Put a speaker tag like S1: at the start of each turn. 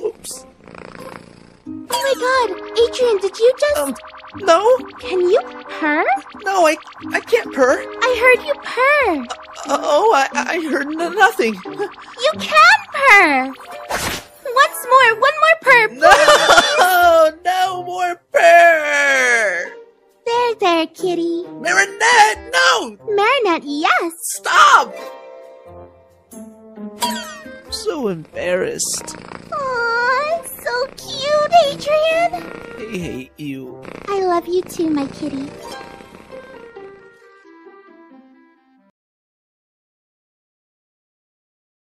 S1: Oops.
S2: Oh my god, Adrien, did you just.
S1: Um, no,
S2: Can you purr?
S1: no, I, I can't purr.
S2: I heard you purr.
S1: Oh, I, I heard nothing.
S2: You can There, kitty.
S1: Marinette, no,
S2: Marinette, yes.
S1: stop. I'm so embarrassed.
S2: Aw, so cute, Adrien.
S1: I hate you.
S2: I love you too, my kitty.